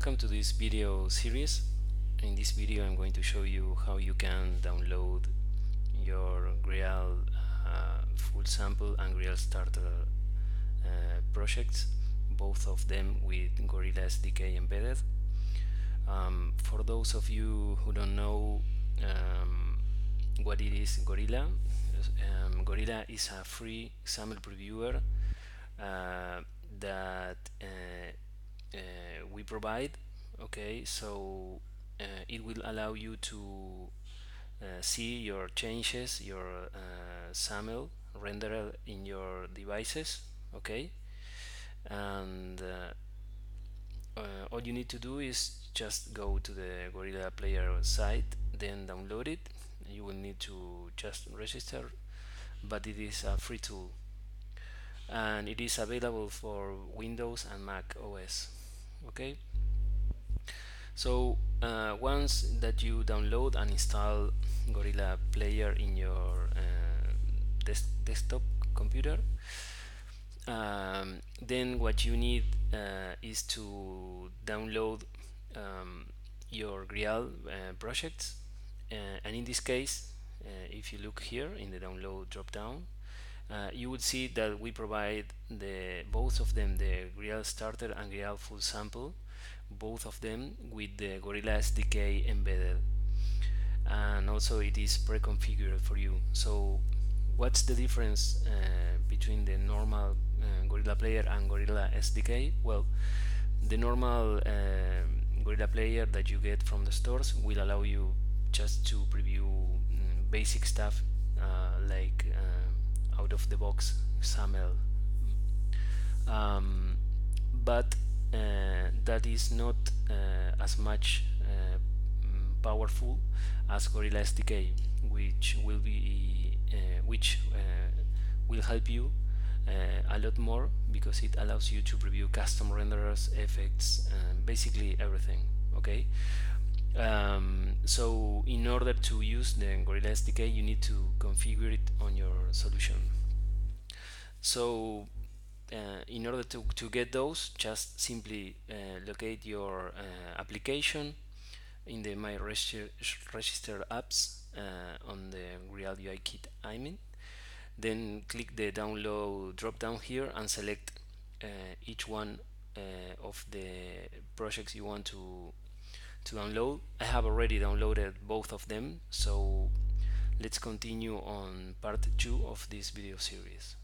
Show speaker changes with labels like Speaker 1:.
Speaker 1: welcome to this video series. In this video I'm going to show you how you can download your Grial uh, full sample and Grial starter uh, projects, both of them with Gorilla SDK embedded. Um, for those of you who don't know um, what it is Gorilla, um, Gorilla is a free XAML previewer uh, that uh, uh, we provide okay? So uh, it will allow you to uh, see your changes your XAML rendered in your devices okay? And all you need to do is just go to the Gorilla Player site then download it. You will need to just register but it is a free tool. And it is available for Windows and Mac OS okay? So uh, once that you download and install Gorilla Player in your uh, des desktop computer um, then what you need uh, is to download um, your Grial uh, projects. Uh, and in this case uh, if you look here in the download drop down uh, you would see that we provide the both of them the Grial starter and Grial full sample both of them with the Gorilla SDK embedded. And also it is pre-configured for you. So what's the difference uh, between the normal uh, Gorilla Player and Gorilla SDK well the normal uh, Gorilla Player that you get from the stores will allow you just to preview mm, basic stuff uh, like uh, out of the box XAML um, but uh, that is not uh, as much uh, powerful as Gorilla SDK which will be uh, which will help you a lot more because it allows you to preview custom renderers effects basically everything okay? Um, so in order to use the Gorilla SDK you need to configure it on your solution so uh, in order to, to get those just simply uh, locate your uh, application in the my register, register apps uh, on the Grial UI kit I mean. then click the download drop down here and select uh, each one uh, of the projects you want to to download. I have already downloaded both of them so let's continue on part 2 of this video series